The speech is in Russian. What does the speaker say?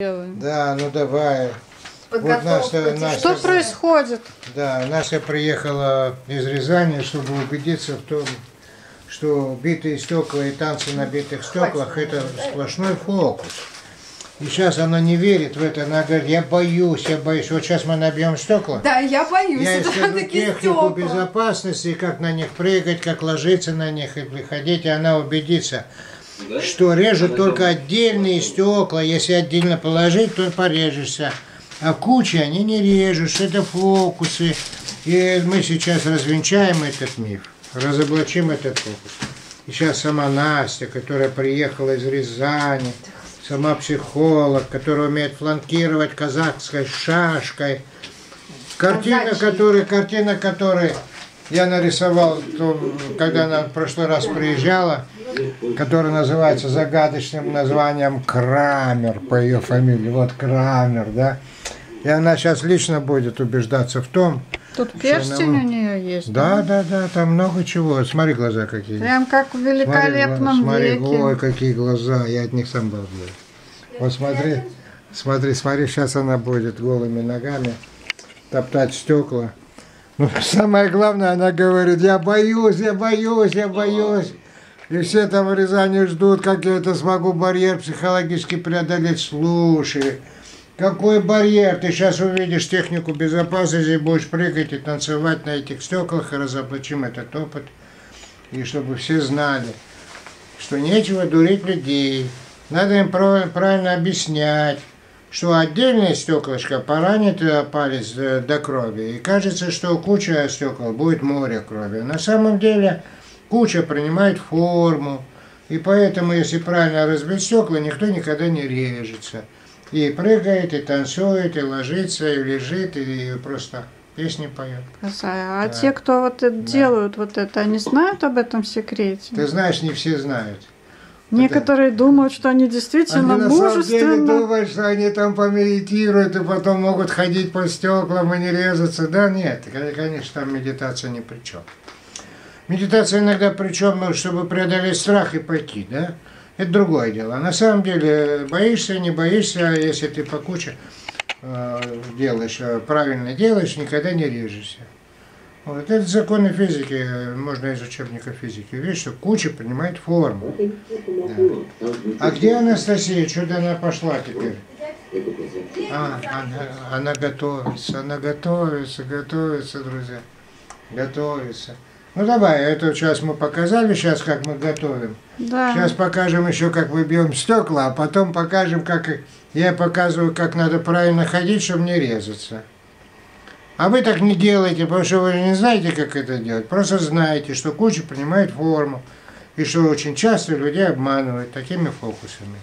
делаем. Да, ну давай. Вот. Настя, типа. Что Настя, происходит? да, Настя приехала из Рязани, чтобы убедиться в том, что битые стекла и танцы на битых стеклах это сплошной фокус. И сейчас она не верит в это, она говорит, я боюсь, я боюсь. Вот сейчас мы набьем стекла. Да, я боюсь. Я такие технику стекла. безопасности, как на них прыгать, как ложиться на них и приходить, и она убедится, что режут только отдельные стекла. Если отдельно положить, то порежешься. А куча они не режут, это фокусы. И мы сейчас развенчаем этот миф, разоблачим этот фокус. И сейчас сама Настя, которая приехала из Рязани, сама психолог, которая умеет фланкировать казахской шашкой, Картина, которая, картина, которой я нарисовал, то, когда она в прошлый раз приезжала, которая называется загадочным названием Крамер по ее фамилии. Вот Крамер, да. И она сейчас лично будет убеждаться в том, Тут перстень она- у нее есть. да, да, да, там много чего. Смотри глаза какие. Прям как в Смотри, великолепном смотри, веке. ой, какие глаза, я от них сам балдею. Вот смотри, смотри, смотри, сейчас она будет голыми ногами топтать стекла. Ну, самое главное, она говорит, я боюсь, я боюсь, я боюсь. И все там в Рязани ждут, как я это смогу барьер психологически преодолеть. Слушай, какой барьер? Ты сейчас увидишь технику безопасности, будешь прыгать и танцевать на этих стеклах, и разоблачим этот опыт. И чтобы все знали, что нечего дурить людей. Надо им правильно объяснять, что отдельное стеклышко поранит э, палец э, до крови. И кажется, что куча стекол будет море крови. На самом деле куча принимает форму. И поэтому, если правильно разбить стекла, никто никогда не режется. И прыгает, и танцует, и ложится, и лежит, и просто песни поет. А Да. те, кто вот это Да. делают вот это, они знают об этом секрете? Ты знаешь, не все знают. Некоторые думают, что они действительно Они на самом деле мужественно. думают, что они там помедитируют и потом могут ходить по стеклам и не резаться. Да нет, кон- конечно, там медитация ни при чем. Медитация иногда при чем, ну, чтобы преодолеть страх и пойти, да? Это другое дело. На самом деле, боишься, не боишься, а если ты по куче э, делаешь, э, правильно делаешь, никогда не режешься. Вот это законы физики, можно из учебника физики. Видишь, что куча принимает форму. Да. А где Анастасия? Что-то она пошла теперь. А, она, она готовится, она готовится, готовится, друзья. Готовится. Ну давай, эту часть мы показали, сейчас как мы готовим. Да. Сейчас покажем еще, как мы бьем стекла, а потом покажем, как я показываю, как надо правильно ходить, чтобы не резаться. А вы так не делаете, потому что вы не знаете, как это делать. Просто знаете, что куча принимает форму. И что очень часто людей обманывают такими фокусами.